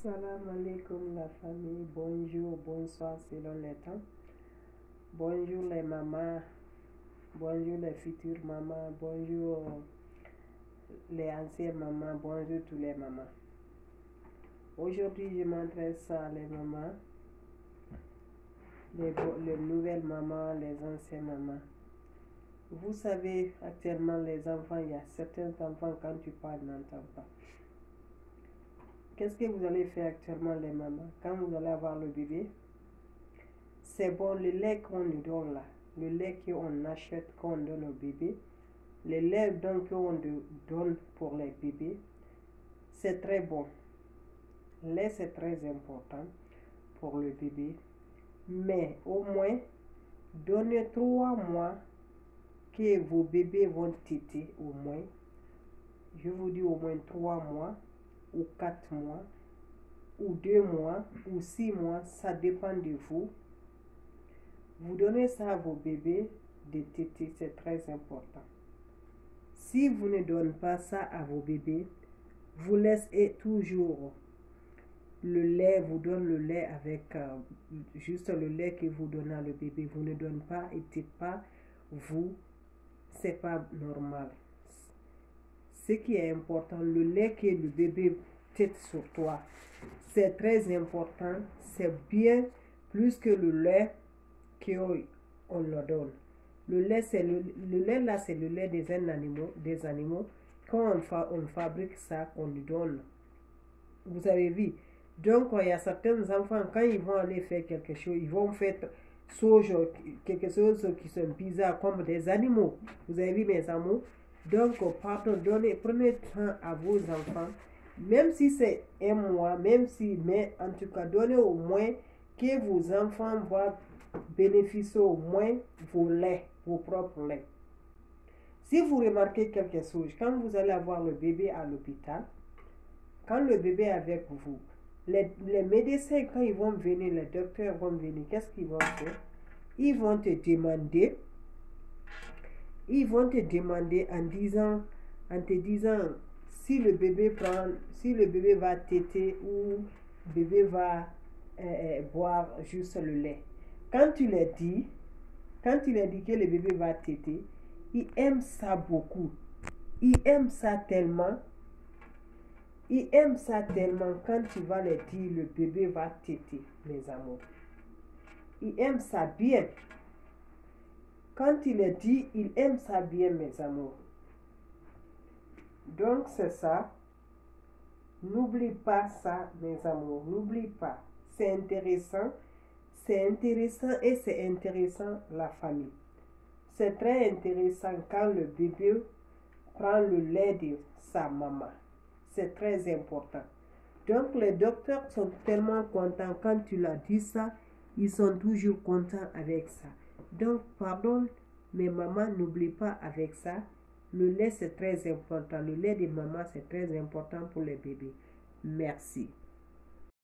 Salam alaikum la famille, bonjour, bonsoir selon les temps. Bonjour les mamans, bonjour les futures mamans, bonjour les anciennes mamans, bonjour tous les mamans. Aujourd'hui, je m'adresse à les mamans, les, les nouvelles mamans, les anciennes mamans. Vous savez, actuellement, les enfants, il y a certains enfants, quand tu parles, n'entendent pas. Qu'est-ce que vous allez faire actuellement, les mamans? Quand vous allez avoir le bébé, c'est bon, le lait qu'on lui donne là, le lait qu'on achète, qu'on donne au bébé, le lait qu'on donne pour les bébés, c'est très bon. Lait, c'est très important pour le bébé. Mais au moins, donnez trois mois que vos bébés vont téter au moins. Je vous dis au moins trois mois ou quatre mois ou deux mois ou six mois, ça dépend de vous. Vous donnez ça à vos bébés de téter, c'est très important. Si vous ne donnez pas ça à vos bébés, vous laissez toujours le lait, vous donne le lait avec euh, juste le lait que vous donnez à le bébé. Vous ne donnez pas, et pas, vous, c'est pas normal. Ce qui est important, le lait que le bébé tête sur toi, c'est très important. C'est bien plus que le lait qu'on leur donne. Le lait, c'est le, lait là, c'est le lait des animaux, des animaux. Quand on, on fabrique ça, on lui donne. Vous avez vu? Donc, il y a certains enfants, quand ils vont aller faire quelque chose, ils vont faire quelque chose qui sont bizarres comme des animaux. Vous avez vu mes amours? Donc, pardon, donnez, prenez temps à vos enfants, même si c'est un mois, même si, mais en tout cas, donnez au moins que vos enfants vont bénéficier au moins vos laits, vos propres laits. Si vous remarquez quelque chose, quand vous allez avoir le bébé à l'hôpital, quand le bébé est avec vous, les, les, médecins, quand ils vont venir, les docteurs vont venir, qu'est-ce qu'ils vont faire? Ils vont te demander, ils vont te demander en te disant si le bébé prend, si le bébé va téter ou le bébé va euh, boire juste le lait. Quand tu leur dis, quand tu leur dis que le bébé va téter, ils aiment ça beaucoup. Ils aiment ça tellement ils aiment ça tellement quand tu vas leur dire le bébé va téter, mes amours. Ils aiment ça bien. Quand il leur dit, ils aiment ça bien, mes amours. Donc c'est ça. N'oublie pas ça, mes amours. N'oublie pas. C'est intéressant. C'est intéressant et c'est intéressant la famille. C'est très intéressant quand le bébé prend le lait de sa maman. C'est très important. Donc les docteurs sont tellement contents quand tu l'as dit ça. Ils sont toujours contents avec ça. Donc, pardon, mais maman, n'oublie pas avec ça. Le lait, c'est très important. Le lait de maman, c'est très important pour les bébés. Merci.